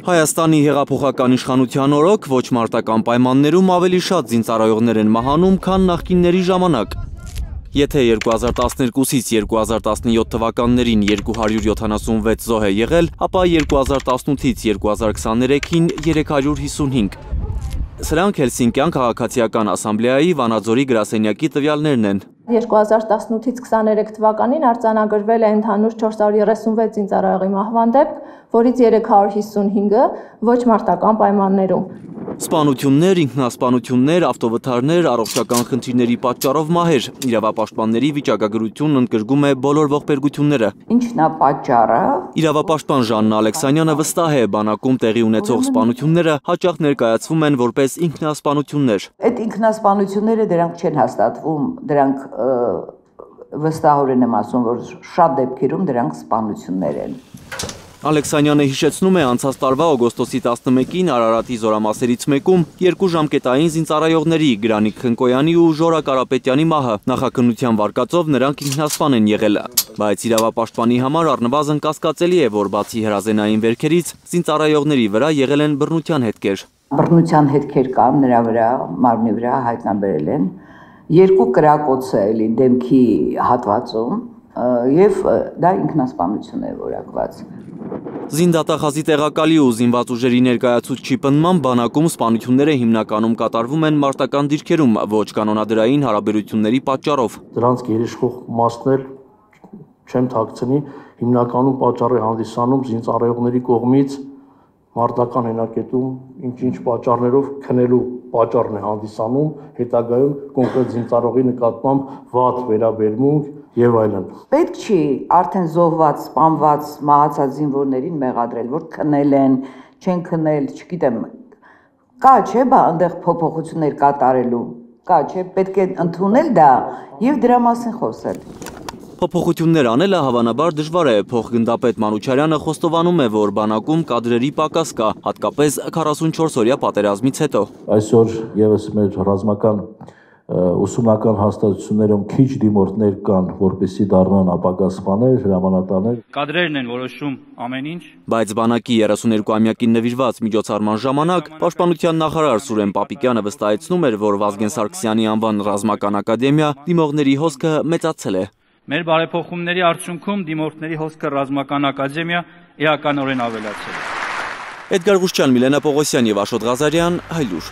Հայաստանի հեղափոխական իշխանության օրոք ոչ մարտական պայմաններում ավելի շատ զինծառայողներ են մահանում, քան նախկինների ժամանակ։ Եթե 2012-ից 2017 թվականներին 276 զոհ է եղել, ապա 2018-ից 2023-ին 355։ Սրանք Հելսինկյան քաղաքացիական ասամբլեայի Վանաձորի գրասենյակի տվյալներն են։ 2018-ից 23 թվականին արձանագրվել է ընդհանուր 436 զինծառայողի մահվան դեպք, որից 355-ը ոչ մարտական պայմաններում։ Սպանություններ, ինքնասպանություններ, ավտովթարներ, առողջական խնդիրների պատճառով մահեր։ Իրավապաշտպանների վիճակագրությունն ընդգրկում է բոլոր ողբերգությունները։ Ինչն է պատճառը։ Իրավապաշտպան Ժաննա Ալեքսանյանը վստահ է, բանակում տեղի ունեցող սպանությունները հաճախ ներկայացվում են որպես ինքնասպանություններ։ Այդ ինքնասպանությունները դրանք չեն հաստատվում, դրանք վստահորեն եմ ասում, որ շատ դեպքերում դրանք սպանություններ են։ Ալեքսանյանը հիշեցնում է անցած տարվա օգոստոսի 11-ին Արարատի զորամասերից մեկում երկու ժամկետային զինծառայողների Գրանիկ Խնկոյանի ու Ժորա Կարապետյանի մահը նախաքննության վարկածով նրանք ինքնասպան են եղել։ Բայց իրավապաշտպանի համար առնվազն կասկածելի է, որ բացի հրազենային վերքերից զինծառայողների վրա եղել են բռնության հետքեր։ Բռնության հետքեր կան նրա վրա, մարմնի վրա հայտնաբերել են երկու կրակոց է էլի դեմքի հատվածում եւ դա ինքնասպանություն է որակված։ Զինդատախազի տեղակալի ու զինված ուժերի ներկայացուցչի պնդմամբ բանակում սպանությունները հիմնականում կատարվում են մարտական դիրքերում, ոչ կանոնադրային հարաբերությունների պատճառով։ Դրանց գերիշխող մասն էլ չեմ թաքցնի, հիմնականում պատճառ է հանդիսանում զինծառայողների կողմից մարտական հենակետում ինչ-ինչ պատճառներով քնելու պատճառն է հանդիսանում, հետագայում կոնկրետ զինծառողի նկատմամբ վատ վերաբերմունք եւ այլն։ Պետք չի արդեն զոհված, սպանված, մահացած զինվորներին մեղադրել, որ քնել են, չեն քնել, չգիտեմ։ Կա չէ, բա այնտեղ փոփոխություններ կատարելու։ Կա չէ, պետք է ընդունել դա եւ դրա մասին խոսել։ Փոփոխություններ անելը հավանաբար դժվար է։ Փոխգնդապետ Մանուչարյանը խոստովանում է, որ բանակում կադրերի պակաս կա, հատկապես 44-օրյա պատերազմից հետո։ Այսօր եւս մեր ռազմական ուսումնական հաստատություններում քիչ դիմորդներ կան, որպեսի դառնան ապագա սպաներ, հրամանատարներ։ Կադրերն են որոշում ամեն ինչ։ Բայց բանակի 32-ամյակին նվիրված միջոցառման ժամանակ Պաշտպանության նախարար Սուրեն Պապիկյանը վստահեցնում էր, որ Վազգեն Սարգսյանի անվան ռազմական ակադեմիա դիմողների հոսքը մեծացել է։ Մեր բարեփոխումների արդյունքում դիմորդների հոսքը ռազմական ակադեմիա էականորեն ավելացել է։ Էդգար Ղուշչյան, Միլենա Պողոսյան եւ Աշոտ Ղազարյան, Հայլուր։